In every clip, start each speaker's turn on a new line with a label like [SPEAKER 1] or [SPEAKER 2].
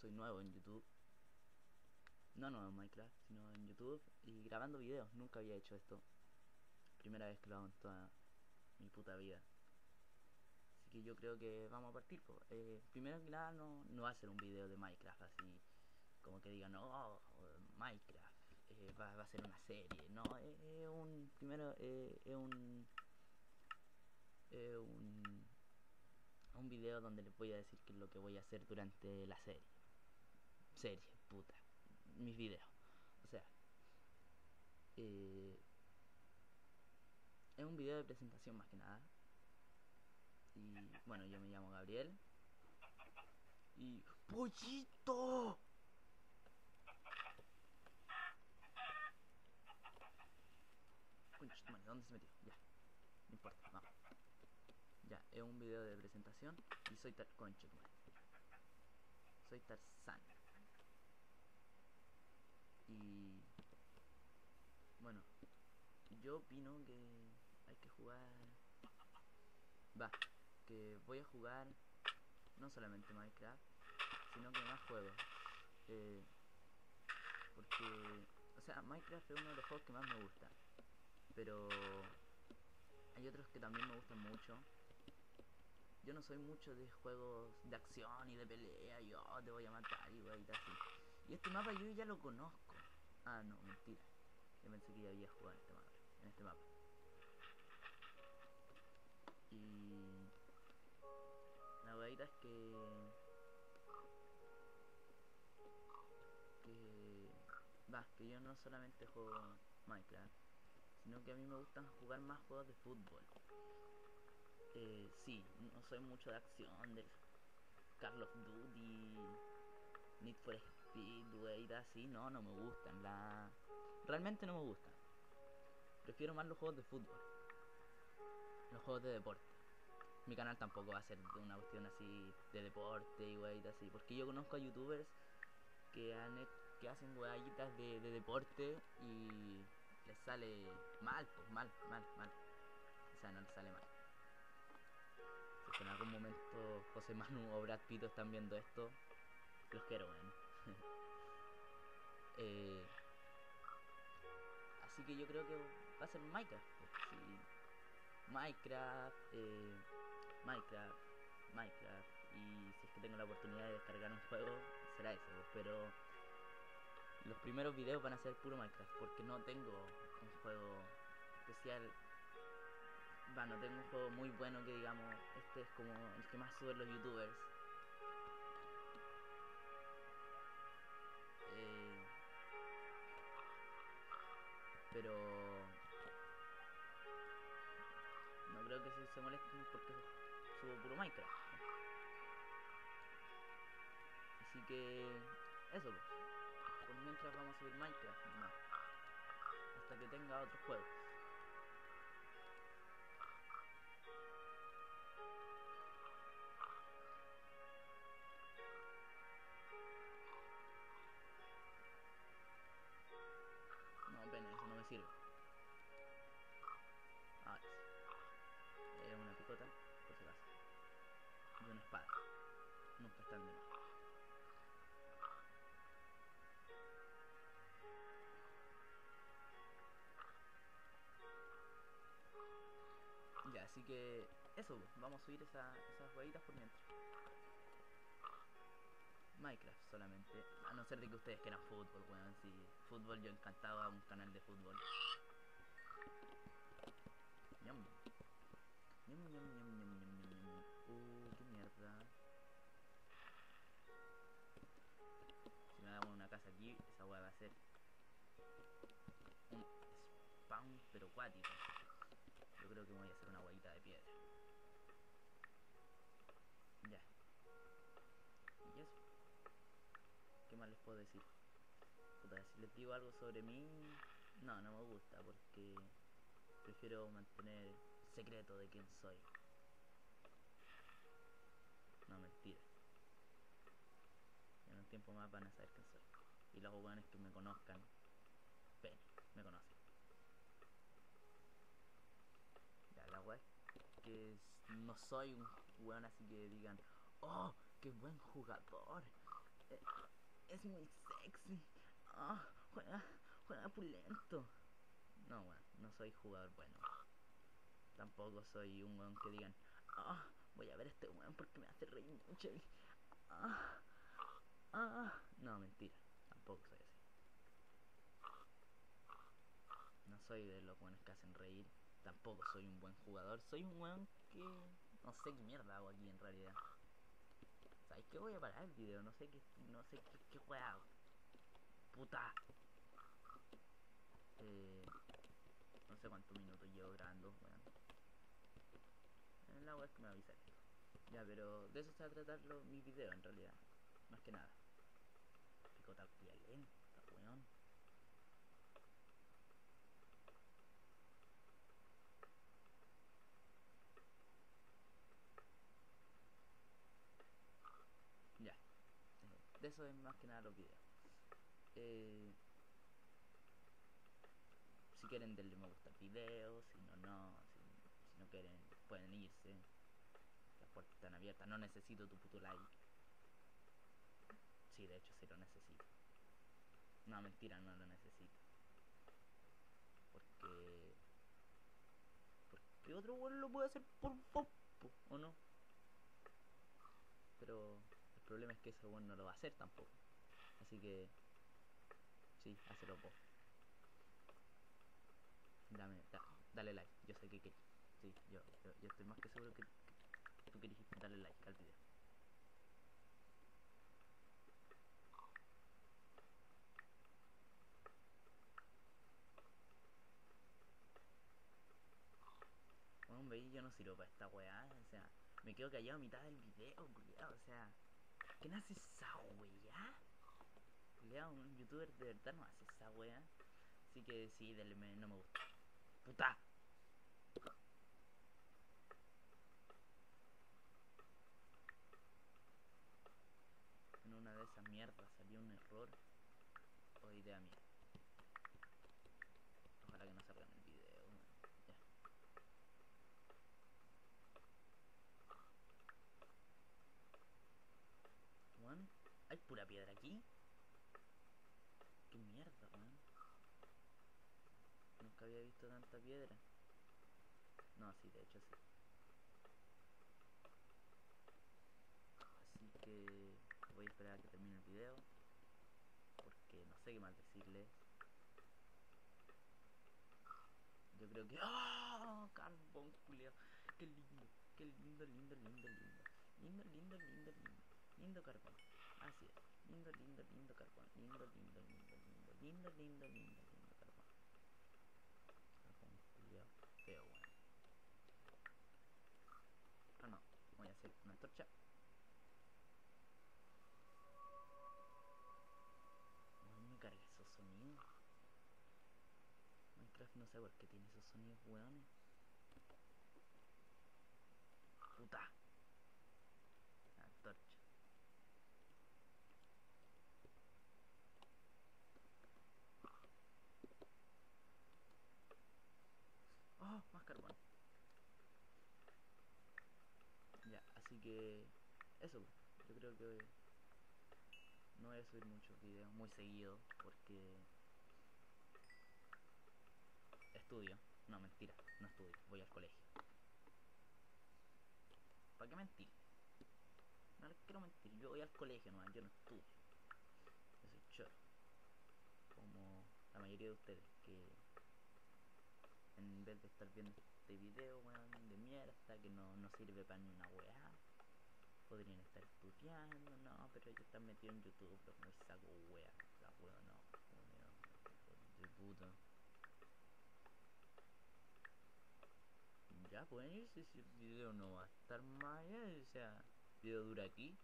[SPEAKER 1] soy nuevo en YouTube. No nuevo en Minecraft, sino en YouTube y grabando videos. Nunca había hecho esto. Primera vez que lo hago en toda mi puta vida. Así que yo creo que vamos a partir. Eh, primero que nada, no, no va a ser un video de Minecraft así como que digan, no, Minecraft eh, va, a ser una serie. No, es es un. Primero, eh, es un. Un un video donde les voy a decir qué es lo que voy a hacer durante la serie. Serie, puta. Mis videos. O sea. eh, es un video de presentación más que nada. Y bueno, yo me llamo Gabriel. Y... ¡Pollito! Madre, ¿dónde se metió? Ya. No importa, vamos. Ya, es un video de presentación y soy Tar... Madre. Soy Tarzán. Y... Bueno, yo opino que hay que jugar... Va, que voy a jugar no solamente Minecraft, sino que más juegos. Eh, porque, o sea, Minecraft es uno de los juegos que más me gusta. Pero hay otros que también me gustan mucho. Yo no soy mucho de juegos de acción y de pelea, yo te voy a matar y wey, así. Y este mapa yo ya lo conozco. Ah, no, mentira. Yo pensé que ya había jugado en este mapa. En este mapa. Y la verdad es que que va, que yo no solamente juego Minecraft, sino que a mí me gustan jugar más juegos de fútbol. Eh, sí, no soy mucho de acción, del Call of Duty, Need for wey, así, no, no me gustan, la... realmente no me gustan. Prefiero más los juegos de fútbol, los juegos de deporte. Mi canal tampoco va a ser una cuestión así de deporte y wey, así, porque yo conozco a youtubers que han que hacen weaditas de, de deporte y les sale mal, pues mal, mal, mal. O sea, no les sale mal. Si en algún momento José Manu o Brad Pitt están viendo esto, los quiero, weón. Eh, así que yo creo que va a ser Minecraft. pues. Minecraft, eh, Minecraft, Minecraft. Y si es que tengo la oportunidad de descargar un juego, será ese. pues, Pero los primeros videos van a ser puro Minecraft porque no tengo un juego especial. Va, no tengo un juego muy bueno que digamos, este es como el que más suben los youtubers. Eh, pero no creo que se, molesten porque subo puro Minecraft. Así que eso pues. Por mientras vamos a subir Minecraft nomás. Hasta que tenga otros juegos. Sirve. Es una picota, por si acaso. Y una espada. Nunca están de más. Ya, así que eso, vamos a subir esa, esas jueguitas por mientras. Minecraft solamente, a no ser de que ustedes quieran fútbol, weón, si fútbol yo encantado a un canal de fútbol. Ñam. Ñam, ñam, ñam, ñam, ñam, ñam, ñam. Uh, qué mierda. Si me damos una casa aquí, esa weá va a ser un spawn pero cuático. Yo creo que voy a hacer una huevita de piedra. Ya. Y eso. ¿Qué más les puedo decir? Si les digo algo sobre mí, no, no me gusta porque prefiero mantener secreto de quién soy. No, mentira. En un tiempo más van a saber quién soy. Y los jóvenes que me conozcan, ven, me conocen. Ya, la web que no soy un weón así que digan, oh, qué buen jugador. Eh, es muy sexy. Ah, juega, juega pulento. No, weón, no soy jugador bueno. Tampoco soy un weón que digan, ah, voy a ver a este weón porque me hace reír mucho. Ah, no, mentira, tampoco soy así. No soy de los buenos que hacen reír. Tampoco soy un buen jugador. Soy un weón que... No sé qué mierda hago aquí en realidad. ¿Sabes qué? Voy a parar el video. No sé qué... No sé qué, qué hago. Puta. Eh, no sé cuántos minutos llevo grabando. Bueno. En la web que me avisa. Ya, pero de eso se va a tratar mi video en realidad. Más que nada. Picota lenta, weón. Ya. De eso es más que nada los videos. Eh, si quieren denle me gusta al video, si no, no. Si, no quieren, pueden irse. Las puertas están abiertas. No necesito tu puto like. Sí, de hecho sí lo necesito. No, mentira, no lo necesito. Porque... Porque otro bueno lo puede hacer por pop, ¿o no? Pero problema es que ese bueno no lo va a hacer tampoco. Así que... Sí, hazlo vos. Dame, da, dale like, yo sé que quieres. Sí, yo, yo, yo, estoy más que seguro que, que tú quieres darle like al video. Bueno, veis, yo no sirvo para esta weá, o sea, me quedo callado a mitad del video, culiado, o sea, ¿quién hace esa weá? Culiado, un youtuber de verdad no hace esa weá. Así que sí, no me gusta. ¡Puta! En una de esas mierdas salió un error o idea mía. Ojalá que no salga en el video. Ya. Juan, ¿hay pura piedra aquí? ¿Qué mierda, weón? Nunca había visto tanta piedra. No, sí, de hecho sí. Así que voy a esperar a que termine el video. Porque no sé qué más decirles. Yo creo que... ¡Oh! Carbón, culiao. Qué lindo, qué lindo, lindo, lindo, lindo. Lindo, lindo, lindo, lindo. Lindo carbón. Así es. Lindo, lindo, lindo carbón. Lindo, lindo, lindo, lindo. Lindo, lindo, lindo, lindo carbón. Carbón, culiao. Feo, bueno. Ah, no. Voy a hacer una antorcha. Me carga esos sonidos. Minecraft no sé por qué tiene esos sonidos weones. Puta. Antorcha. Oh, más carbón. Ya, así que eso, yo creo que no voy a subir muchos videos muy seguido porque estudio. No, mentira, no estudio, voy al colegio. ¿Para qué mentir? No les quiero mentir, yo voy al colegio no, yo no estudio. Yo soy choro. Como la mayoría de ustedes que en vez de estar viendo este video, weón, de mierda, que no, no sirve para ni una weá. Podrían estar estudiando, no, pero ellos están metidos en YouTube, pero no saco weá. La weá no, weón, de puta. Ya pueden irse si el video no va a estar más allá, o sea, el video dura aquí.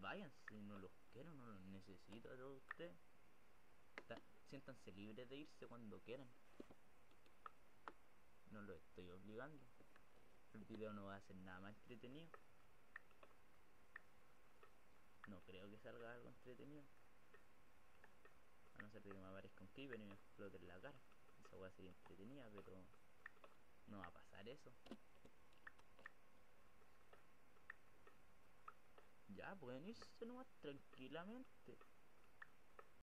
[SPEAKER 1] Váyanse, no los quiero, no los necesito a todos ustedes. Ta- Siéntanse libres de irse cuando quieran. No lo estoy obligando. El video no va a ser nada más entretenido. salga algo entretenido. A no ser que me aparezca un creeper y me explote en la cara. Esa weá sería entretenida, pero no va a pasar eso. Ya, pueden irse nomás tranquilamente.